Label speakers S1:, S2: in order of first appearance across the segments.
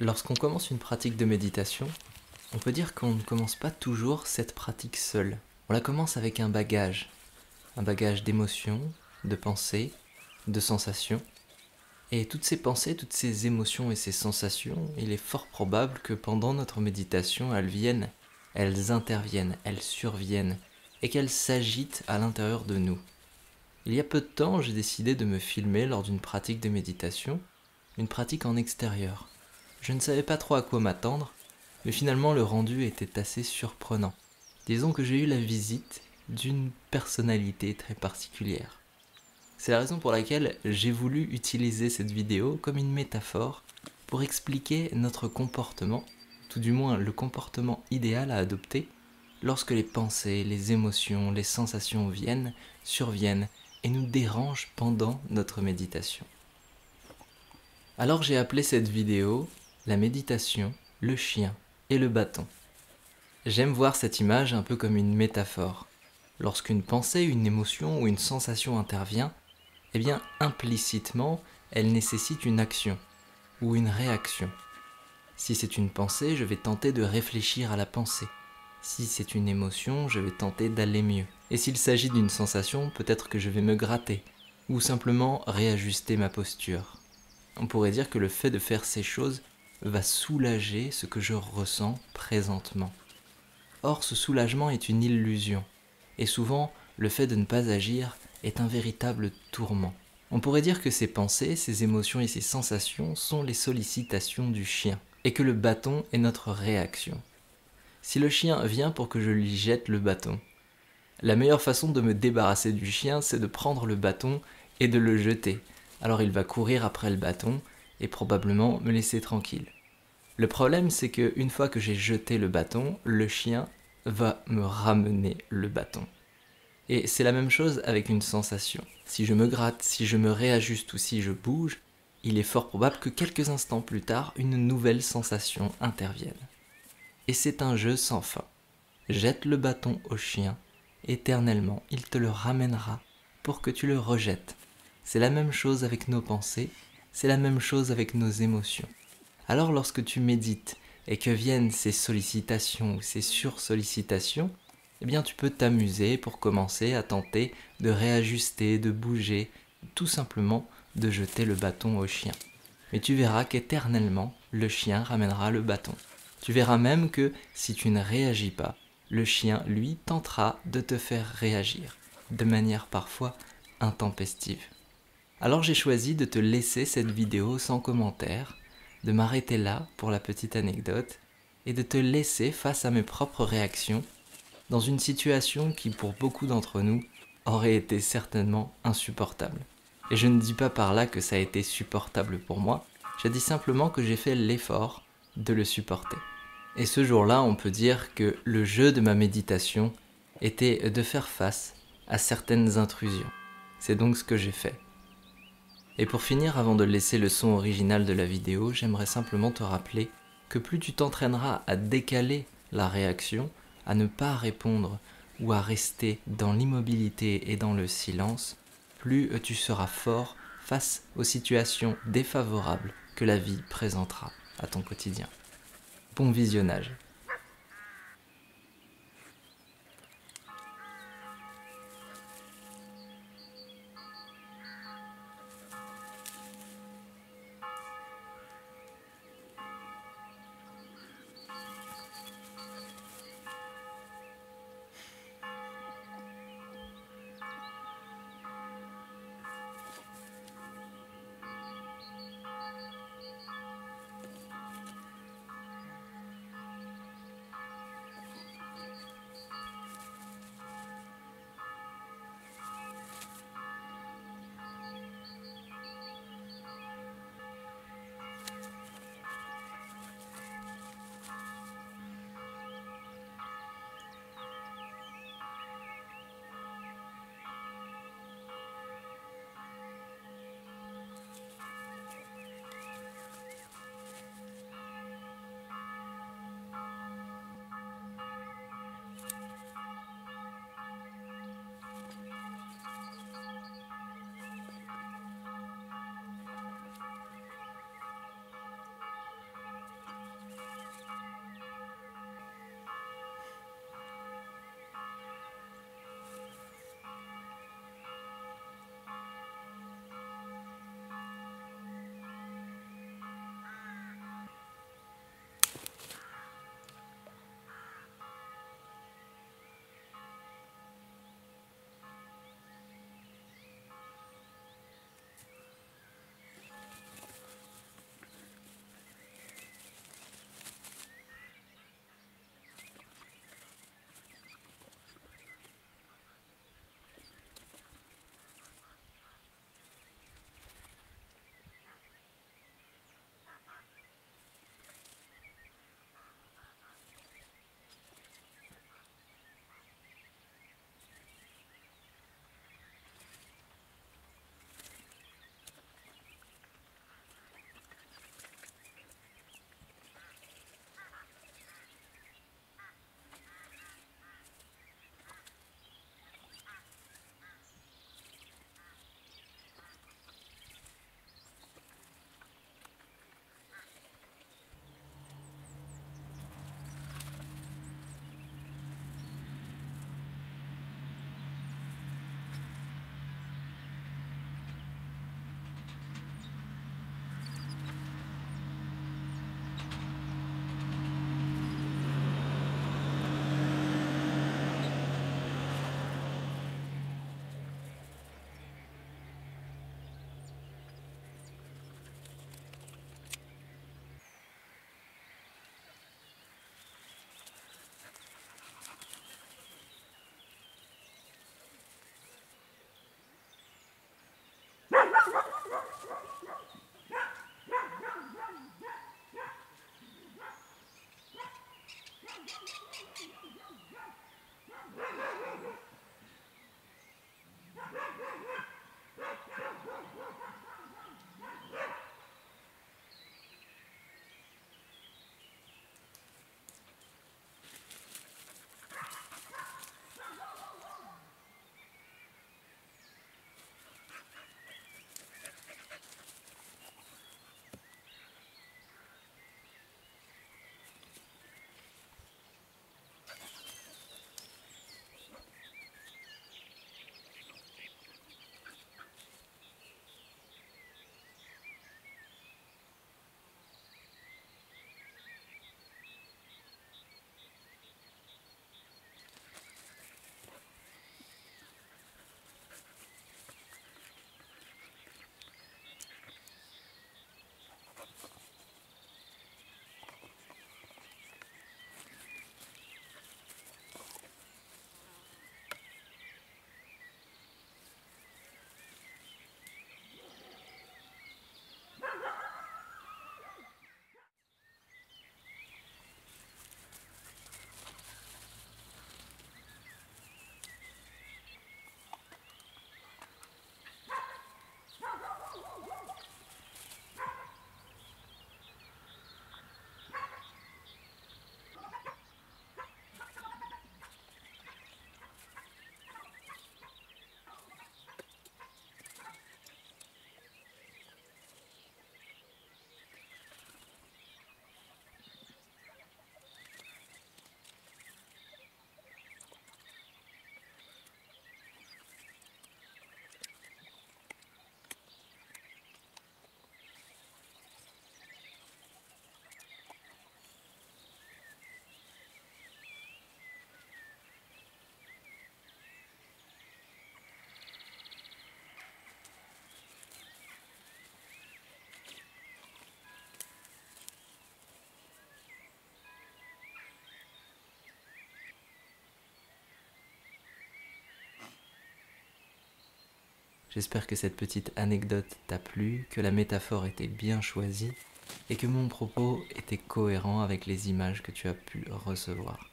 S1: Lorsqu'on commence une pratique de méditation, on peut dire qu'on ne commence pas toujours cette pratique seule. On la commence avec un bagage, un bagage d'émotions, de pensées, de sensations. Et toutes ces pensées, toutes ces émotions et ces sensations, il est fort probable que pendant notre méditation, elles viennent, elles interviennent, elles surviennent, et qu'elles s'agitent à l'intérieur de nous. Il y a peu de temps, j'ai décidé de me filmer lors d'une pratique de méditation, une pratique en extérieur. Je ne savais pas trop à quoi m'attendre, mais finalement le rendu était assez surprenant. Disons que j'ai eu la visite d'une personnalité très particulière. C'est la raison pour laquelle j'ai voulu utiliser cette vidéo comme une métaphore pour expliquer notre comportement, tout du moins le comportement idéal à adopter lorsque les pensées, les émotions, les sensations viennent, surviennent et nous dérangent pendant notre méditation. Alors j'ai appelé cette vidéo la méditation, le chien et le bâton. J'aime voir cette image un peu comme une métaphore. Lorsqu'une pensée, une émotion ou une sensation intervient, eh bien implicitement, elle nécessite une action ou une réaction. Si c'est une pensée, je vais tenter de réfléchir à la pensée. Si c'est une émotion, je vais tenter d'aller mieux. Et s'il s'agit d'une sensation, peut-être que je vais me gratter ou simplement réajuster ma posture. On pourrait dire que le fait de faire ces choses va soulager ce que je ressens présentement. Or, ce soulagement est une illusion, et souvent, le fait de ne pas agir est un véritable tourment. On pourrait dire que ces pensées, ces émotions et ces sensations sont les sollicitations du chien, et que le bâton est notre réaction. Si le chien vient pour que je lui jette le bâton, la meilleure façon de me débarrasser du chien, c'est de prendre le bâton et de le jeter. Alors il va courir après le bâton, et probablement me laisser tranquille. Le problème, c'est que une fois que j'ai jeté le bâton, le chien va me ramener le bâton. Et c'est la même chose avec une sensation. Si je me gratte, si je me réajuste ou si je bouge, il est fort probable que quelques instants plus tard, une nouvelle sensation intervienne. Et c'est un jeu sans fin. Jette le bâton au chien, éternellement, il te le ramènera pour que tu le rejettes. C'est la même chose avec nos pensées, c'est la même chose avec nos émotions. Alors lorsque tu médites et que viennent ces sollicitations ou ces sursollicitations, eh bien tu peux t'amuser pour commencer à tenter de réajuster, de bouger, tout simplement de jeter le bâton au chien. Mais tu verras qu'éternellement, le chien ramènera le bâton. Tu verras même que si tu ne réagis pas, le chien, lui, tentera de te faire réagir, de manière parfois intempestive. Alors j'ai choisi de te laisser cette vidéo sans commentaire, de m'arrêter là pour la petite anecdote, et de te laisser face à mes propres réactions dans une situation qui pour beaucoup d'entre nous aurait été certainement insupportable. Et je ne dis pas par là que ça a été supportable pour moi, je dis simplement que j'ai fait l'effort de le supporter. Et ce jour-là, on peut dire que le jeu de ma méditation était de faire face à certaines intrusions. C'est donc ce que j'ai fait. Et pour finir, avant de laisser le son original de la vidéo, j'aimerais simplement te rappeler que plus tu t'entraîneras à décaler la réaction, à ne pas répondre ou à rester dans l'immobilité et dans le silence, plus tu seras fort face aux situations défavorables que la vie présentera à ton quotidien. Bon visionnage. J'espère que cette petite anecdote t'a plu, que la métaphore était bien choisie et que mon propos était cohérent avec les images que tu as pu recevoir.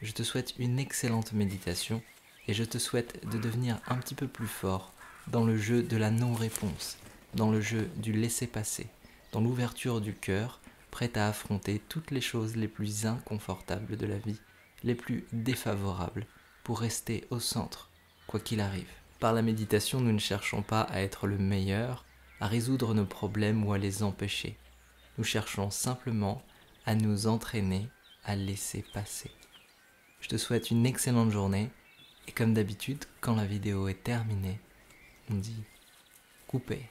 S1: Je te souhaite une excellente méditation et je te souhaite de devenir un petit peu plus fort dans le jeu de la non-réponse, dans le jeu du laisser-passer, dans l'ouverture du cœur, prêt à affronter toutes les choses les plus inconfortables de la vie, les plus défavorables, pour rester au centre, quoi qu'il arrive. Par la méditation, nous ne cherchons pas à être le meilleur, à résoudre nos problèmes ou à les empêcher. Nous cherchons simplement à nous entraîner à laisser passer. Je te souhaite une excellente journée et comme d'habitude, quand la vidéo est terminée, on dit couper.